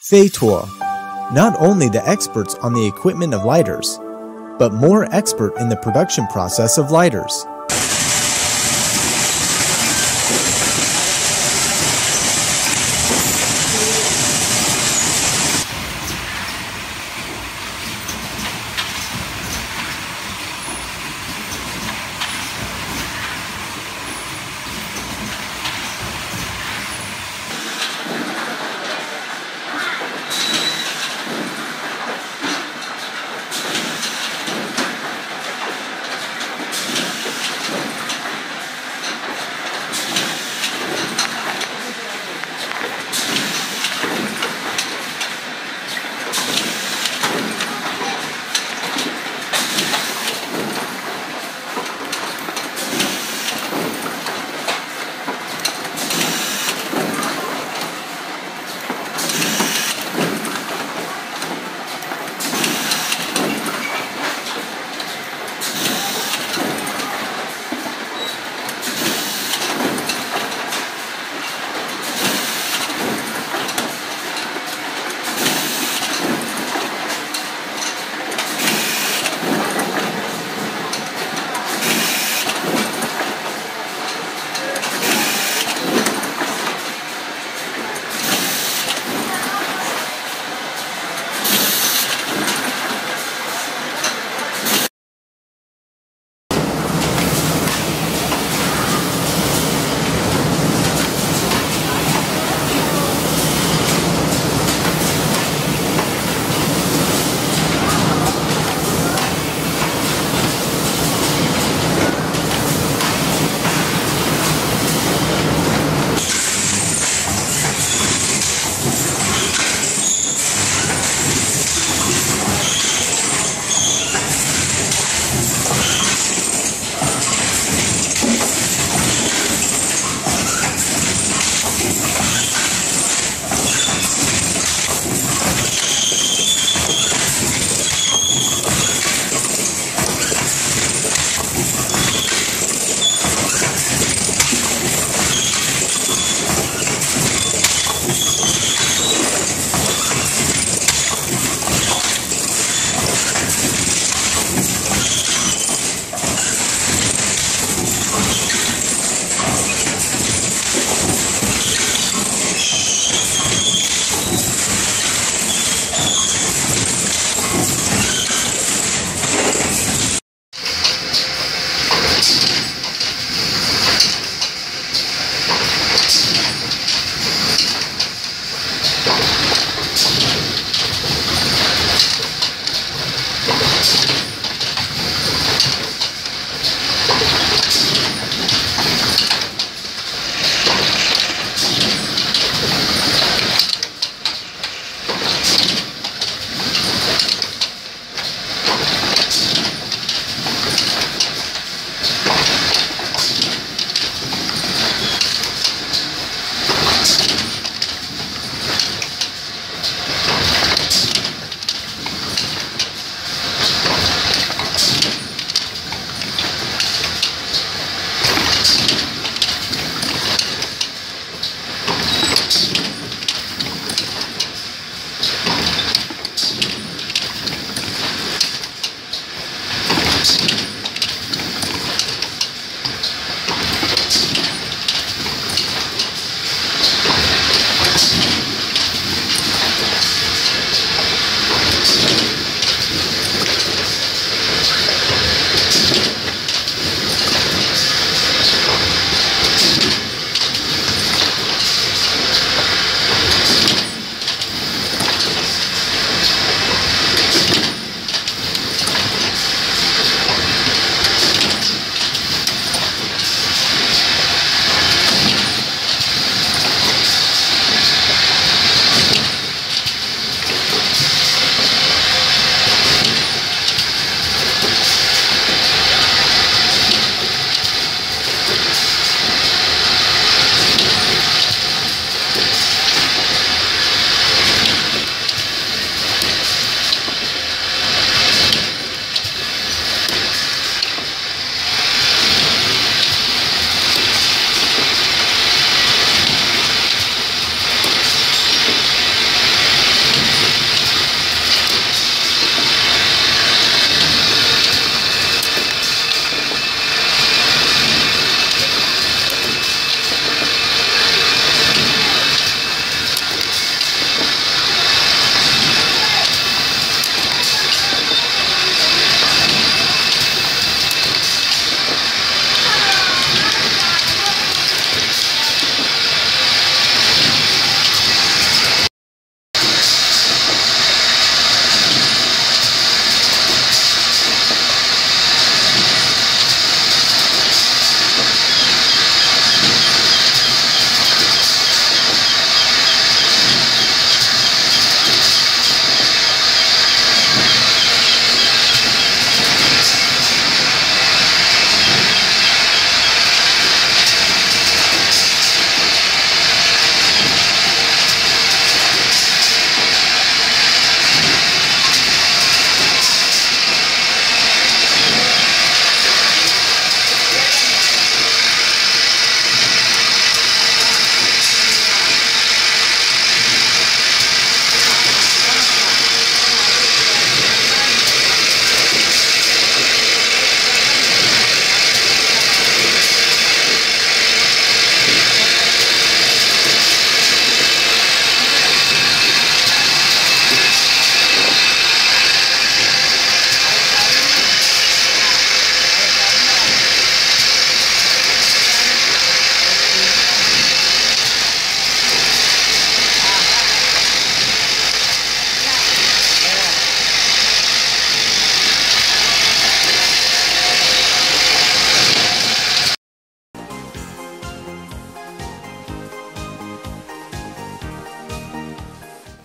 Feitor, not only the experts on the equipment of lighters, but more expert in the production process of lighters.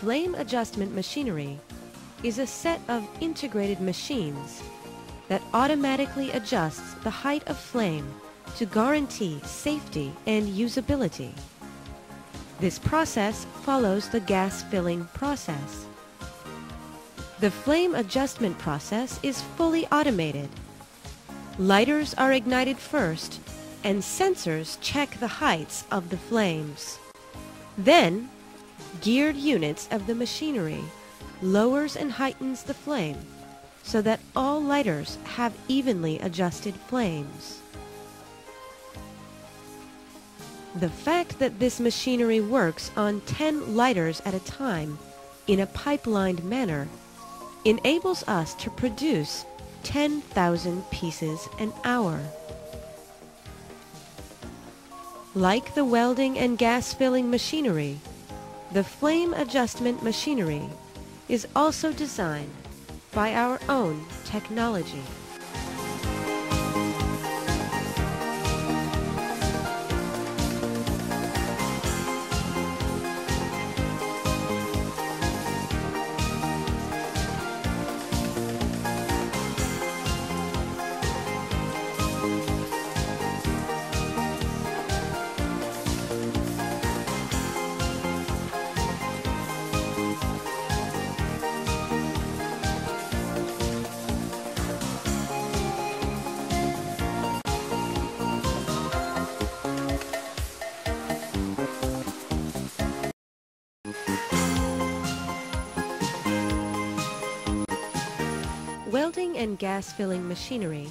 Flame adjustment machinery is a set of integrated machines that automatically adjusts the height of flame to guarantee safety and usability. This process follows the gas filling process. The flame adjustment process is fully automated. Lighters are ignited first and sensors check the heights of the flames. Then, geared units of the machinery lowers and heightens the flame so that all lighters have evenly adjusted flames. The fact that this machinery works on 10 lighters at a time in a pipelined manner enables us to produce 10,000 pieces an hour. Like the welding and gas filling machinery, the flame adjustment machinery is also designed by our own technology. And gas filling machinery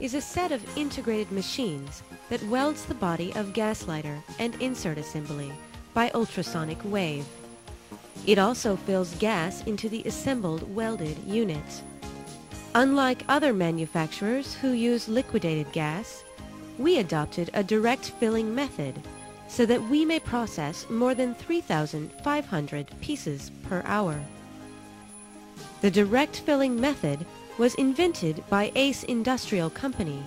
is a set of integrated machines that welds the body of gas lighter and insert assembly by ultrasonic wave. It also fills gas into the assembled welded unit. Unlike other manufacturers who use liquidated gas, we adopted a direct filling method so that we may process more than 3,500 pieces per hour. The direct filling method was invented by Ace Industrial Company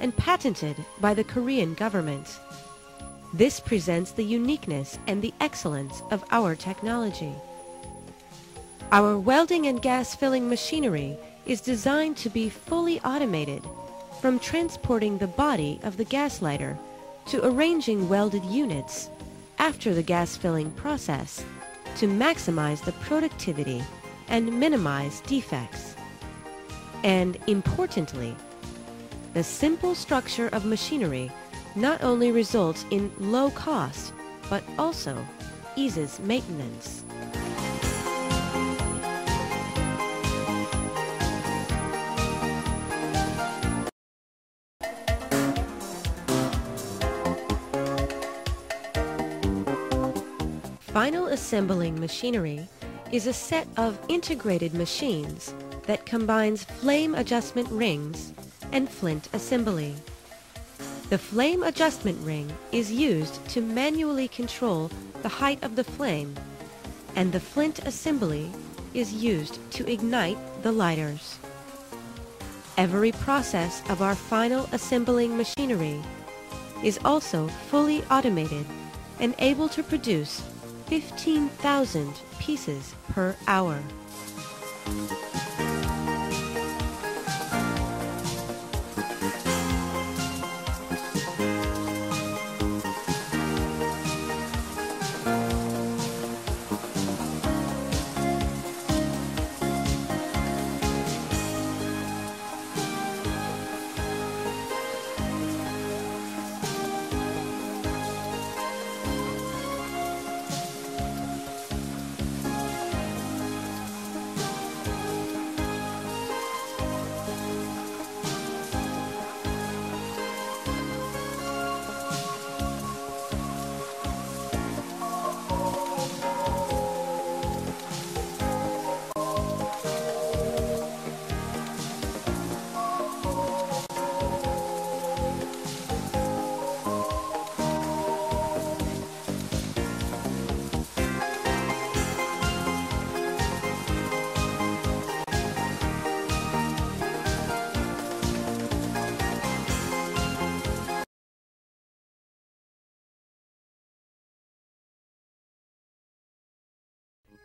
and patented by the Korean government. This presents the uniqueness and the excellence of our technology. Our welding and gas filling machinery is designed to be fully automated from transporting the body of the gas lighter to arranging welded units after the gas filling process to maximize the productivity and minimize defects. And importantly, the simple structure of machinery not only results in low cost, but also eases maintenance. Final assembling machinery is a set of integrated machines that combines flame adjustment rings and flint assembly. The flame adjustment ring is used to manually control the height of the flame, and the flint assembly is used to ignite the lighters. Every process of our final assembling machinery is also fully automated and able to produce 15,000 pieces per hour.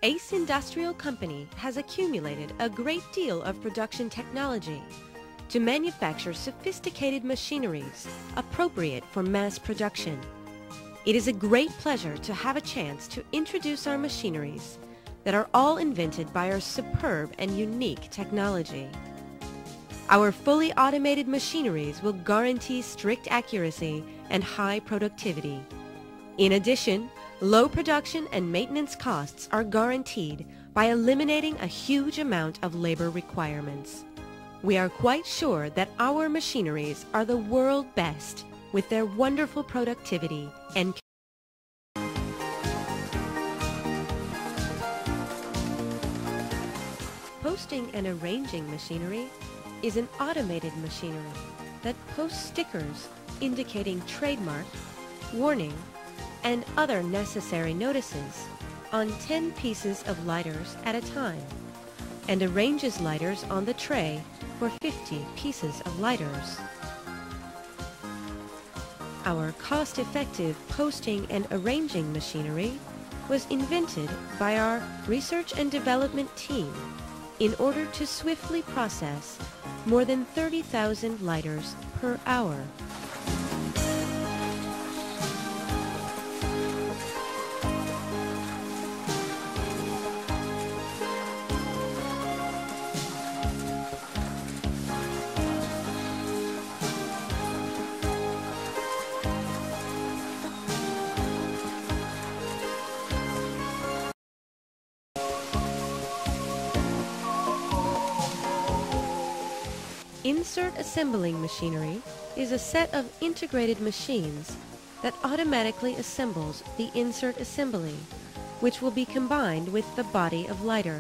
Ace Industrial Company has accumulated a great deal of production technology to manufacture sophisticated machineries appropriate for mass production. It is a great pleasure to have a chance to introduce our machineries that are all invented by our superb and unique technology. Our fully automated machineries will guarantee strict accuracy and high productivity. In addition, low production and maintenance costs are guaranteed by eliminating a huge amount of labor requirements. We are quite sure that our machineries are the world best with their wonderful productivity and Posting and arranging machinery is an automated machinery that posts stickers indicating trademark, warning, and other necessary notices on 10 pieces of lighters at a time and arranges lighters on the tray for 50 pieces of lighters. Our cost-effective posting and arranging machinery was invented by our research and development team in order to swiftly process more than 30,000 lighters per hour. Insert assembling machinery is a set of integrated machines that automatically assembles the insert assembly, which will be combined with the body of lighter.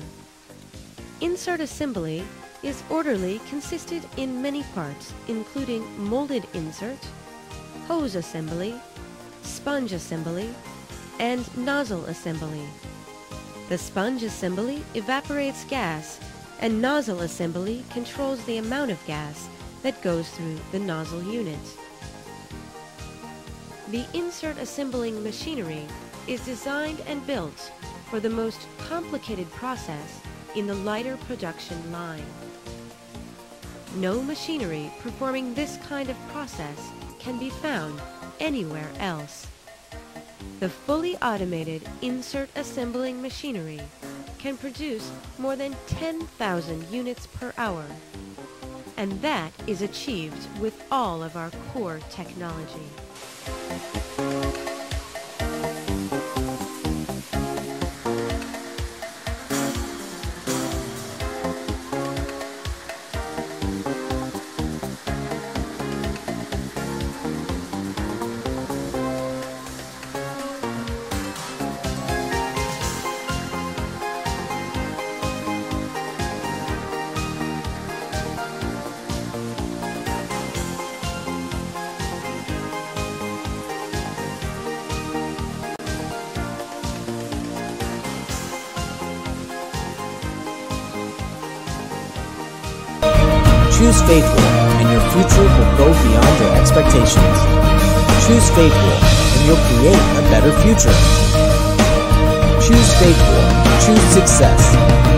Insert assembly is orderly consisted in many parts, including molded insert, hose assembly, sponge assembly, and nozzle assembly. The sponge assembly evaporates gas and nozzle assembly controls the amount of gas that goes through the nozzle unit. The insert assembling machinery is designed and built for the most complicated process in the lighter production line. No machinery performing this kind of process can be found anywhere else. The fully automated insert assembling machinery can produce more than 10,000 units per hour. And that is achieved with all of our core technology. Choose Faithful, and your future will go beyond your expectations. Choose Faithful, and you'll create a better future. Choose Faithful. Choose success.